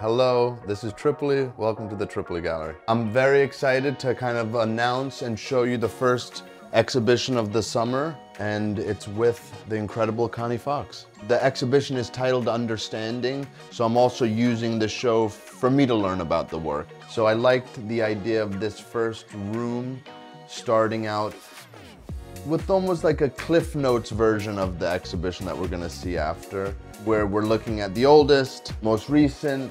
Hello, this is Tripoli. Welcome to the Tripoli Gallery. I'm very excited to kind of announce and show you the first exhibition of the summer, and it's with the incredible Connie Fox. The exhibition is titled Understanding, so I'm also using the show for me to learn about the work. So I liked the idea of this first room starting out with almost like a Cliff Notes version of the exhibition that we're gonna see after, where we're looking at the oldest, most recent,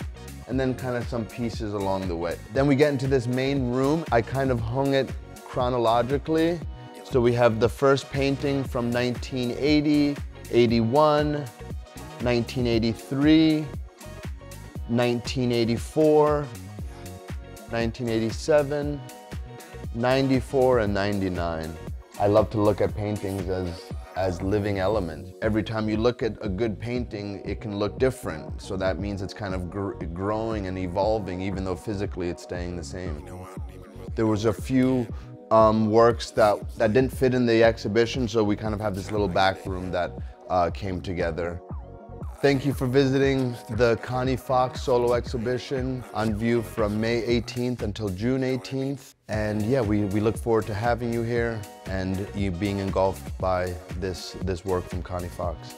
and then kind of some pieces along the way. Then we get into this main room. I kind of hung it chronologically. So we have the first painting from 1980, 81, 1983, 1984, 1987, 94, and 99. I love to look at paintings as as living elements. Every time you look at a good painting, it can look different. So that means it's kind of gr growing and evolving, even though physically it's staying the same. There was a few um, works that, that didn't fit in the exhibition, so we kind of have this little back room that uh, came together. Thank you for visiting the Connie Fox solo exhibition on view from May 18th until June 18th. And yeah, we, we look forward to having you here and you being engulfed by this, this work from Connie Fox.